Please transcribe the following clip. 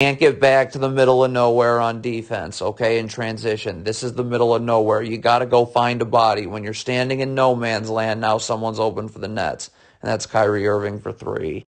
can't get back to the middle of nowhere on defense, okay, in transition. This is the middle of nowhere. You got to go find a body. When you're standing in no man's land, now someone's open for the Nets. And that's Kyrie Irving for three.